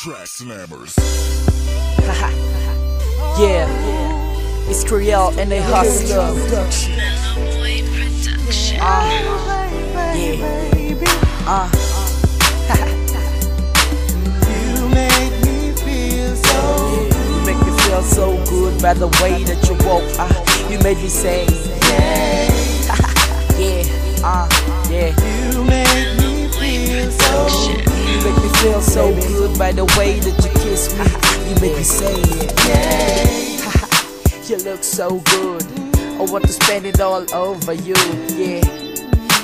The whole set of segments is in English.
Track slammers. yeah, it's Kriel and they hustler. Uh, yeah, uh. You make me feel so Yeah, you make me feel so good by the way that you walk. Uh, you made me say, yeah, uh, yeah. You make so good by the way that you kiss me. You make me say it. Yeah, you look so good. I want to spend it all over you. Yeah,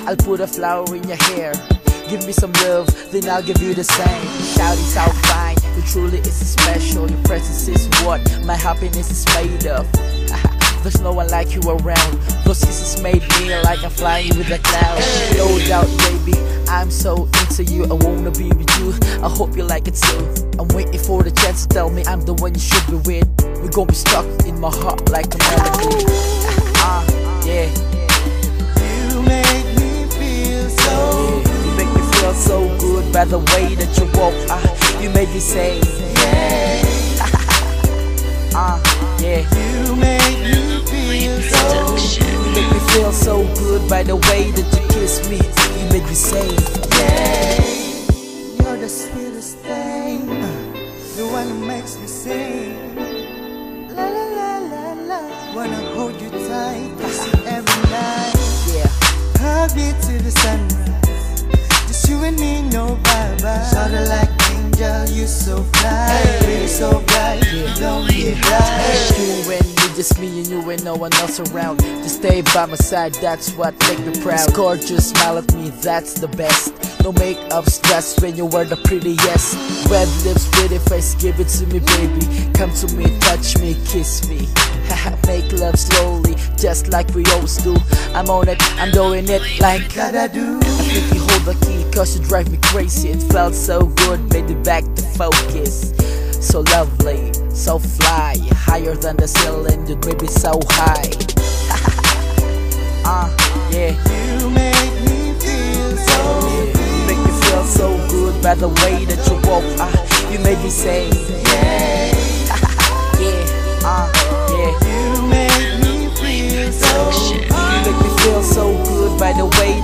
I'll put a flower in your hair. Give me some love, then I'll give you the same. Shout it out fine. You truly is special. Your presence is what my happiness is made of. There's no one like you around. Those kisses made me like I'm flying with the clouds. No doubt, baby, I'm so into you. I wanna be with you. I hope you like it too. I'm waiting for the chance to tell me I'm the one you should be with. We're gonna be stuck in my heart like a melody. Ah, yeah, You make me feel so yeah. You make me feel so good by the way that you walk. Ah, you made me say, yeah. ah, yeah. You make by the way that you kiss me. You made me say, yeah. You're the sweetest thing. The one who makes me sing. La la la la la. Wanna hold you tight Kiss you every night. Yeah. Hug me to the sunrise. Just you and me, no bye-bye. Shawty like angel, you so fly. Really so bright, you don't get blind You and me, just me and and no one else around. Just stay by my side, that's what make me proud. Gorgeous, smile at me, that's the best. No makeup stress when you wear the prettiest. Red lips, pretty face, give it to me, baby. Come to me, touch me, kiss me. Make love slowly, just like we always do. I'm on it, I'm doing it like That I do I think you hold the key cause you drive me crazy It felt so good, made me back to focus So lovely, so fly higher than the ceiling, you grip it so high. uh, yeah. You make me feel so yeah. You make me feel so good by the way that you walk. Uh, you make me say, yeah. yeah, uh, yeah. You make me feel so good. You make me feel so good by the way